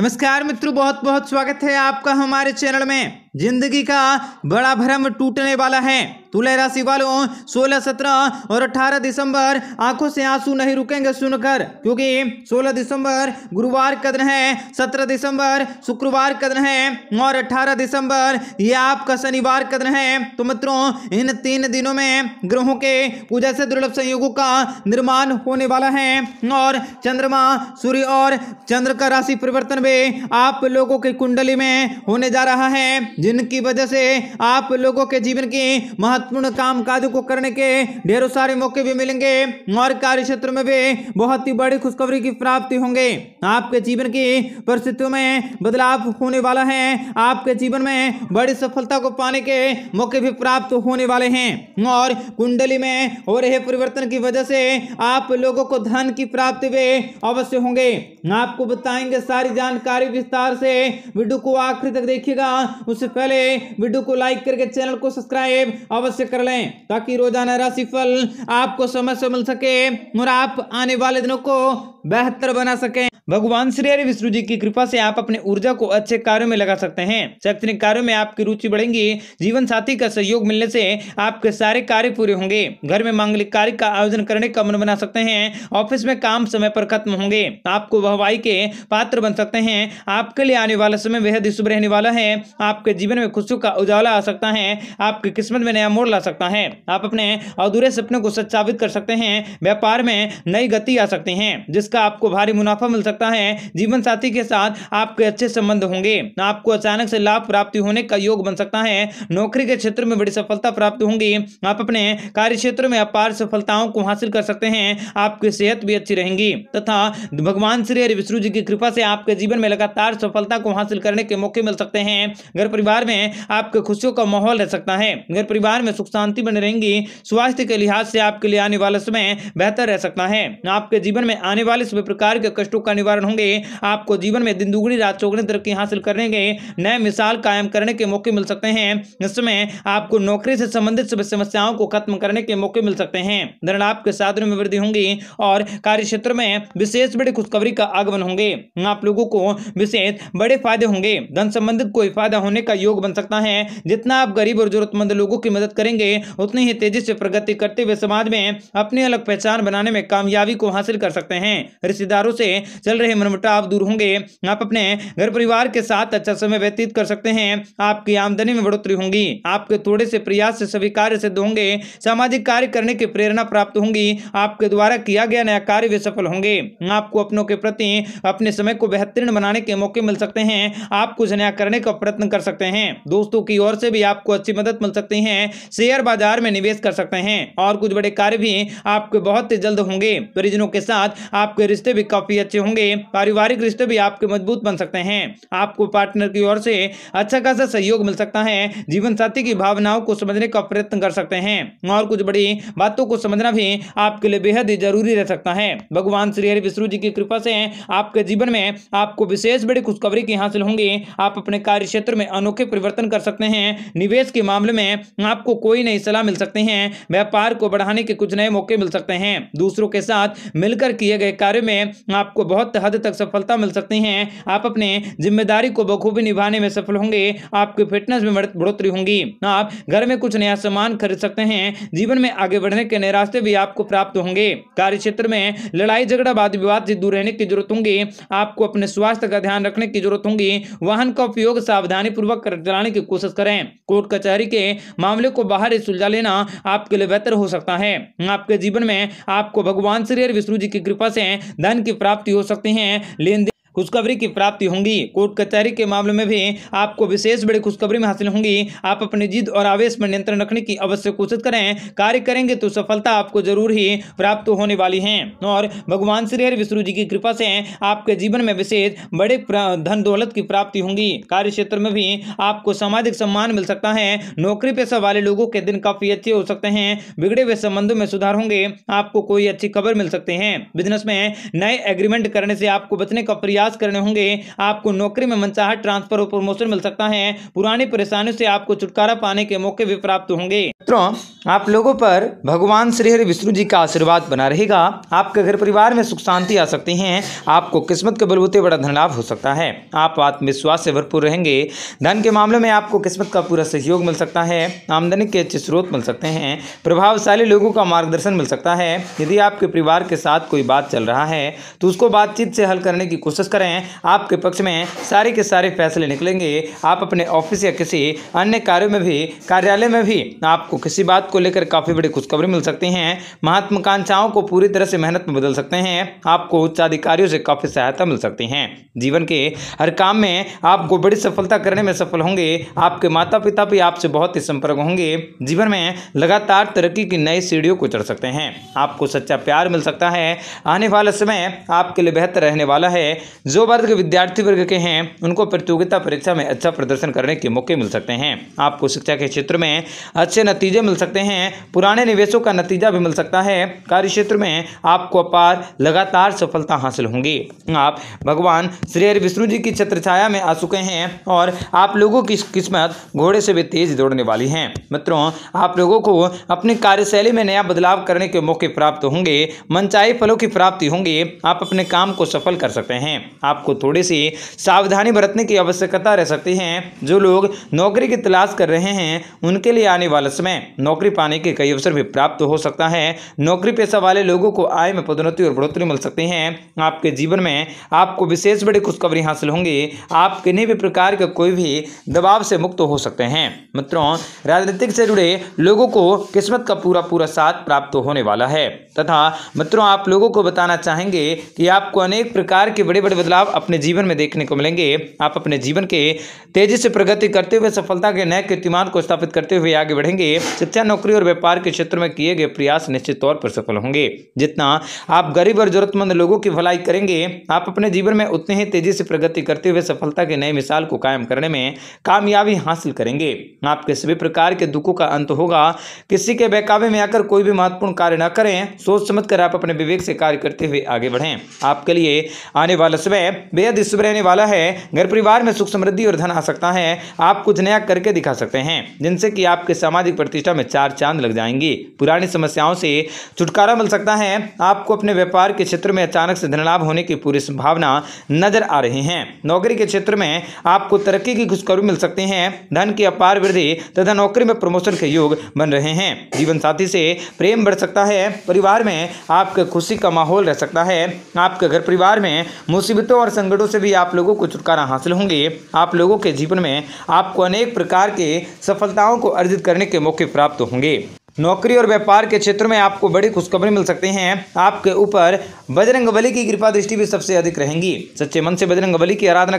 नमस्कार मित्रों बहुत बहुत स्वागत है आपका हमारे चैनल में। ज़िंदगी का बड़ा भ्रम टूटने वाला है। तुला राशि वालों 16, 17 और 18 दिसंबर आँखों से आँसू नहीं रुकेंगे सुनकर क्योंकि 16 दिसंबर गुरुवार का दिन है 17 दिसंबर शुक्रवार का दिन है और 18 दिसंबर ये आपका शनिवार का दिन है। तो मित्रों इन तीन दिनों में ग्रहों के पूजा से दुर्लभ संयोगों का निर्माण होने वाला है और चंद्रमा सूर्य और चंद्र का राशि परिवर्तन भी आप लोगों की कुंडली में होने जा रहा है जिनकी वजह से आप लोगों के जीवन की महत्वपूर्ण काम काज को करने के ढेरों सारे मौके भी मिलेंगे। और कार्य क्षेत्र में भी बहुत ही बड़ी खुशखबरी की प्राप्ति होंगे। आपके जीवन की परिस्थितियों में बदलाव होने वाला है। आपके जीवन में बड़ी सफलता को पाने के मौके भी प्राप्त होने वाले हैं। और कुंडली में हो रहे परिवर्तन की वजह से आप लोगों को धन की प्राप्ति भी अवश्य होंगे। आपको बताएँगे सारी जानकारी विस्तार से। वीडियो को आखिर तक देखिएगा। उससे पहले वीडियो को लाइक करके चैनल को सब्सक्राइब अवश्य कर लें, ताकि रोज़ाना राशिफल आपको समय से मिल सके और आप आने वाले दिनों को बेहतर बना सकें। भगवान श्री हरि विष्णु जी की कृपा से आप अपने ऊर्जा को अच्छे कार्यों में लगा सकते हैं। शैक्षणिक कार्यों में आपकी रुचि बढ़ेंगी। जीवन साथी का सहयोग मिलने से आपके सारे कार्य पूरे होंगे। घर में मांगलिक कार्य का आयोजन करने का मन बना सकते हैं। ऑफ़िस में काम समय पर खत्म होंगे। आपको वहवाई के पात्र बन सकते हैं। आपके लिए आने वाला समय बेहद शुभ रहने वाला है। आपके जीवन में खुशियों का उजाला आ सकता है। आपकी किस्मत में नया मोड़ ला सकता है। आप अपने अधूरे सपने को सच्चावित कर सकते हैं। व्यापार में नई गति आ सकती है, जिसका आपको भारी मुनाफा मिल सकता सकता है, जीवन साथी के साथ आपके अच्छे संबंध होंगे। आपको अचानक से लाभ प्राप्ति होने का योग बन सकता है। नौकरी के क्षेत्र में बड़ी सफलता प्राप्त होंगी। आप अपने कार्य क्षेत्र में अपार सफलताओं को हासिल कर सकते हैं। आपकी सेहत भी अच्छी रहेंगी। तथा भगवान श्री हरि विष्णु जी की कृपा से आपके जीवन में लगातार सफलता को हासिल करने के मौके मिल सकते हैं। घर परिवार में आपके खुशियों का माहौल रह सकता है। घर परिवार में सुख शांति बनी रहेंगी। स्वास्थ्य के लिहाज से आपके लिए आने वाला समय बेहतर रह सकता है। आपके जीवन में आने वाले सभी प्रकार के कष्टों का होंगे। आपको जीवन में दिन दुगुनी रात चौगुनी तरक्की हासिल करने के नए मिसाल कायम करने के मौके मिल सकते हैं। इस समय आपको नौकरी से संबंधित समस्याओं को खत्म करने के मौके मिल सकते हैं। धन आपके साधनों में वृद्धि होंगी और कार्य क्षेत्र में विशेष बड़ी खुशखबरी का आगमन होंगे। आप लोगों को विशेष बड़े फ़ायदे होंगे। धन संबंधित कोई फ़ायदा होने का योग बन सकता है। जितना आप गरीब और जरूरतमंद लोगों की मदद करेंगे, उतनी ही तेज़ी से प्रगति करते हुए समाज में अपनी अलग पहचान बनाने में कामयाबी को हासिल कर सकते हैं। रिश्तेदारों से चल रहे मनमुटाव दूर होंगे। आप अपने घर परिवार के साथ अच्छा समय व्यतीत कर सकते हैं। आपकी आमदनी में बढ़ोतरी होंगी। आपके थोड़े से प्रयास से, सभी कार्य सिद्ध होंगे। सामाजिक कार्य करने की प्रेरणा प्राप्त होंगी। आपके द्वारा किया गया नया कार्य भी सफल होंगे। आपको अपनों के प्रति अपने समय को बेहतरीन बनाने के मौके मिल सकते हैं। आप कुछ नया करने का प्रयत्न कर सकते हैं। दोस्तों की ओर से भी आपको अच्छी मदद मिल सकती है। शेयर बाज़ार में निवेश कर सकते हैं। और कुछ बड़े कार्य भी आपके बहुत जल्द होंगे। परिजनों के साथ आपके रिश्ते भी काफ़ी अच्छे होंगे। पारिवारिक रिश्ते भी आपके मज़बूत बन सकते हैं। आपको पार्टनर की ओर से अच्छा खासा सहयोग मिल सकता है। जीवन साथी की भावनाओं को समझने का प्रयत्न कर सकते हैं। और कुछ बड़ी बातों को समझना भी आपके लिए बेहद ही ज़रूरी रह सकता है। भगवान श्री हरि विष्णु जी की कृपा से आपके जीवन में आपको विशेष बड़ी खुशखबरी की हासिल होंगी। आप अपने कार्य क्षेत्र में अनोखे परिवर्तन कर सकते हैं। निवेश के मामले में आपको कोई नई सलाह मिल सकती है। व्यापार को बढ़ाने के कुछ नए मौके मिल सकते हैं। दूसरों के साथ मिलकर किए गए कार्य में आपको बहुत हद तक सफलता मिल सकती है। आप अपने ज़िम्मेदारी को बखूबी निभाने में सफल होंगे। आपकी फिटनेस में बढ़ोतरी होंगी। आप घर में कुछ नया सामान खरीद सकते हैं। जीवन में आगे बढ़ने के नए रास्ते भी आपको प्राप्त होंगे। कार्य क्षेत्र में लड़ाई, झगड़ा, वाद विवाद से दूर रहने की ज़रूरत होंगी। आपको अपने स्वास्थ्य का ध्यान रखने की ज़रूरत होंगी। वाहन का उपयोग सावधानी पूर्वक चलाने की कोशिश करें। कोर्ट कचहरी के मामले को बाहर सुलझा लेना आपके लिए बेहतर हो सकता है। आपके जीवन में आपको भगवान श्री विष्णु जी की कृपा से धन की प्राप्ति हो सकती है लेन खुशखबरी की प्राप्ति होंगी। कोर्ट कचहरी के मामले में भी आपको विशेष बड़ी खुशखबरी में हासिल होंगी। आप अपनी जिद और आवेश पर नियंत्रण रखने की अवश्य कोशिश करें। कार्य करेंगे तो सफलता आपको ज़रूर ही प्राप्त होने वाली है। और भगवान श्री हरि विष्णु जी की कृपा से आपके जीवन में विशेष बड़े धन दौलत की प्राप्ति होंगी। कार्य क्षेत्र में भी आपको सामाजिक सम्मान मिल सकता है। नौकरी पेशा वाले लोगों के दिन काफ़ी अच्छे हो सकते हैं। बिगड़े हुए संबंधों में सुधार होंगे। आपको कोई अच्छी खबर मिल सकते हैं। बिज़नेस में नए एग्रीमेंट करने से आपको बचने का प्रयास प्रयास करने होंगे। आपको नौकरी में मनचाहा ट्रांसफ़र और प्रमोशन मिल सकता है। पुरानी परेशानियों से आपको छुटकारा पाने के मौके भी प्राप्त होंगे। मित्रों, आप लोगों पर भगवान श्री हरि विष्णु जी का आशीर्वाद बना रहेगा। आपके घर परिवार में सुख शांति आ सकती है। आपको किस्मत के बलबूते बड़ा धन लाभ हो सकता है। आप आत्मविश्वास से भरपूर रहेंगे। धन के मामले में आपको किस्मत का पूरा सहयोग मिल सकता है। आमदनी के अच्छे स्रोत मिल सकते हैं। प्रभावशाली लोगों का मार्गदर्शन मिल सकता है। यदि आपके परिवार के साथ कोई बात चल रहा है तो उसको बातचीत से हल करने की कोशिश करें, आपके पक्ष में सारे के सारे फैसले निकलेंगे। आप अपने ऑफ़िस या किसी अन्य कार्यों में भी, कार्यालय में भी आपको किसी बात को लेकर काफ़ी बड़ी खुशखबरी मिल सकती हैं। महत्वाकांक्षाओं को पूरी तरह से मेहनत में बदल सकते हैं। आपको उच्चाधिकारियों से काफ़ी सहायता मिल सकती हैं। जीवन के हर काम में आपको बड़ी सफलता करने में सफल होंगे। आपके माता पिता भी आपसे बहुत ही संपर्क होंगे। जीवन में लगातार तरक्की की नई सीढ़ियों को चढ़ सकते हैं। आपको सच्चा प्यार मिल सकता है। आने वाला समय आपके लिए बेहतर रहने वाला है। जो वर्ग के विद्यार्थी वर्ग के हैं, उनको प्रतियोगिता परीक्षा में अच्छा प्रदर्शन करने के मौके मिल सकते हैं। आपको शिक्षा के क्षेत्र में अच्छे नतीजे मिल सकते हैं, पुराने निवेशों का नतीजा भी मिल सकता है। कार्य क्षेत्र में आपको अपार, लगातार सफलता हासिल होंगी। आप भगवान श्री हरि विष्णु जी की छत्र छाया में आ चुके हैं और आप लोगों की किस्मत घोड़े से भी तेज दौड़ने वाली है। मित्रों, आप लोगों को अपनी कार्यशैली में नया बदलाव करने के मौके प्राप्त होंगे, मनचाही फलों की प्राप्ति होंगी। आप अपने काम को सफल कर सकते हैं। आपको थोड़ी सी सावधानी बरतने की आवश्यकता रह सकती है। जो लोग नौकरी की तलाश कर रहे हैं, उनके लिए आने वाला समय नौकरी पाने के कई अवसर भी प्राप्त हो सकता है। नौकरी पेशा वाले लोगों को आय में पदोन्नति और बढ़ोतरी मिल सकती है। आपके जीवन में आपको विशेष बड़ी खुशखबरी हासिल होंगी। आप किन्हीं भी प्रकार के कोई भी दबाव से मुक्त हो सकते हैं। मित्रों, राजनीतिक से जुड़े लोगों को किस्मत का पूरा पूरा साथ प्राप्त होने वाला है। तथा मित्रों, आप लोगों को बताना चाहेंगे कि आपको अनेक प्रकार के बड़े बड़े बदलाव अपने जीवन में देखने को मिलेंगे। आप अपने जीवन के तेज़ी से प्रगति करते हुए, सफलता के नए कीर्तिमान को स्थापित करते हुए आगे बढ़ेंगे। शिक्षा नौकरी और व्यापार के क्षेत्र में किए गए प्रयास निश्चित तौर पर सफल होंगे। जितना आप गरीब और जरूरतमंद लोगों की भलाई करेंगे, आप अपने जीवन में उतने ही तेज़ी से प्रगति करते हुए, सफलता के नए मिसाल को कायम करने में कामयाबी हासिल करेंगे। आपके सभी प्रकार के दुखों का अंत होगा। किसी के बहकावे में आकर कोई भी महत्वपूर्ण कार्य न करें। सोच समझ कर आप अपने विवेक से कार्य करते हुए आगे बढ़ें। आपके लिए आने वाला समय बेहद शुभ रहने वाला है, घर परिवार में सुख समृद्धि और धन आ सकता है, आप कुछ नया करके दिखा सकते हैं, जिनसे कि आपके सामाजिक प्रतिष्ठा में चार चाँद लग जाएँगी। पुरानी समस्याओं से छुटकारा मिल सकता है, आपको अपने व्यापार के क्षेत्र में अचानक से धन लाभ होने की पूरी संभावना नज़र आ रही है। नौकरी के क्षेत्र में आपको तरक्की की खुशखबरी मिल सकती है, धन की अपार वृद्धि तथा नौकरी में प्रमोशन के योग बन रहे हैं। जीवन साथी से प्रेम बढ़ सकता है, परिवार में आपके खुशी का माहौल रह सकता है, आपके घर परिवार में मुसीबतों और संकटों से भी आप लोगों को छुटकारा हासिल होंगे। आप लोगों के जीवन में आपको अनेक प्रकार के सफलताओं को अर्जित करने के मौके प्राप्त होंगे। नौकरी और व्यापार के क्षेत्र में आपको बड़ी खुशखबरी मिल सकती हैं। आपके ऊपर बजरंग बली की कृपा दृष्टि भी सबसे अधिक रहेंगी। सच्चे मन से बजरंग बली की आराधना